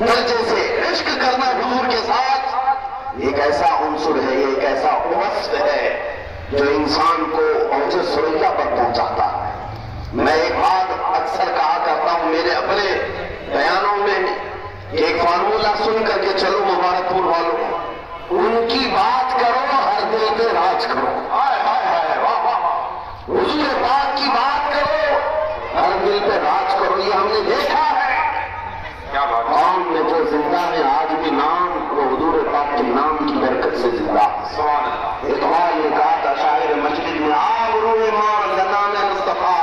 दर्जे से इश्क करना हजूर के साथ। एक ऐसा अंसुर है, एक ऐसा वस्फ है, जो इंसान को औजे सुरैया पर पहुंचाता है। मैं एक बात अक्सर कहा करता हूँ, मेरे अपने बयानों में एक फार्मूला सुन करके चलो मुबारकपुर वालों। उनकी बात करो, हर दिल पे राज करो। हाय हाय हाय वाह वाह। हजूर पाक की बात करो, हर दिल पे राज करो। ये हमने देखा शायर मस्जिद में मुस्तफ़ा,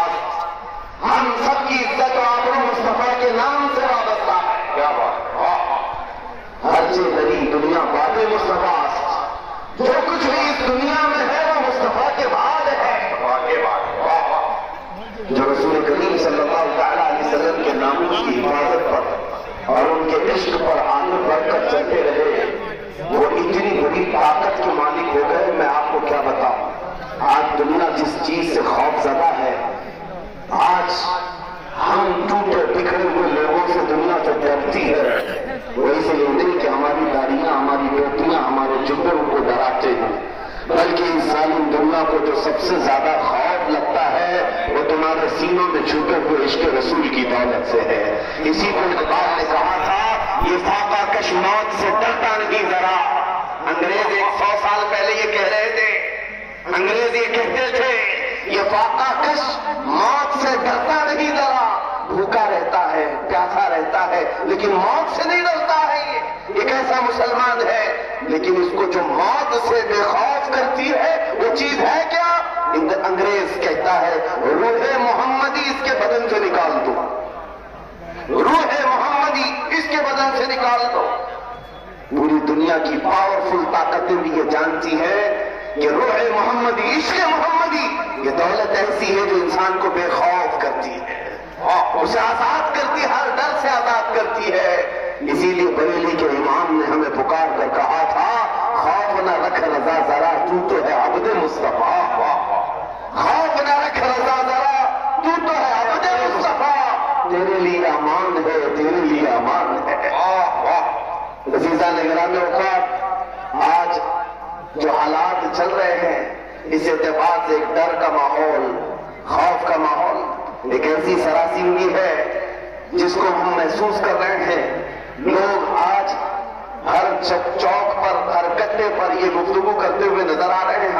हम सबकी इज़्ज़त आबरू मुस्तफ़ा के नाम से वाबस्ता है। हर चीज़ बड़ी दुनिया बातें मुस्तफ़ा। जो कुछ भी इस दुनिया में है, वो मुस्तफ़ा के बाद है। के करीम सल्लल्लाहु अलैहि वसल्लम के नामों की हिफाजत पर और उनके इश्क पर आगे बढ़कर चलते रहे, वो इतनी बड़ी ताकत के मालिक हो गए मैं आपको क्या बताऊँ आज दुनिया जिस चीज़ से खौफ ज़्यादा है, आज हम टूटे बिखरे हुए लोगों से दुनिया से डरती है। वो इसलिए नहीं कि हमारी दाढ़ियाँ हमारी टोपियाँ, हमारे जुब्बे उनको डराते हैं, बल्कि इस जालिम दुनिया को जो सबसे ज़्यादा खौफ लगता है, वो तुम्हारे सीनों में छुपे हुए इश्क रसूल की दौलत से है। इसी को इकबाल ने कहा था, ये फाका कश मौत से डरता नहीं जरा। अंग्रेज़ एक सौ साल पहले ये कह रहे थे। अंग्रेज़ ये कहते थे ये फाका कश मौत से डरता नहीं डरा भूखा रहता है, प्यासा रहता है, लेकिन मौत से नहीं डरता है ये। एक ऐसा मुसलमान है, लेकिन इसको जो मौत से बेखौफ करती है, वो चीज़ है क्या? अंग्रेज़ कहता है, रूहे मोहम्मदी इसके बदन से निकाल दो। रूहे मोहम्मदी इसके बदन से निकाल दो। पूरी दुनिया की पावरफुल ताकतें भी ये जानती है कि रूह मोहम्मदी इश्क मोहम्मदी ये दौलत ऐसी है जो इंसान को बेखौफ करती है। और उसे आज़ाद करती है हर डर से आज़ाद करती है। इसीलिए बरेली के इमाम ने हमें पुकार कर कहा था, खौफ न रख रजा जरा, तू तो है अब्द मुस्तफ़ा। खौफ न रख रजा जरा, तू तो है अब्द मुस्तफ़ा। तेरे लिए अमान है, तेरे लिए अमान है। निगरान आज जो हालात चल रहे हैं, इस एतबार से एक डर का माहौल खौफ का माहौल, एक ऐसी सरासी हुई है, जिसको हम महसूस कर रहे हैं। लोग आज हर चौक पर हर गड्ढे पर ये गुफ्तगु करते हुए नज़र आ रहे हैं।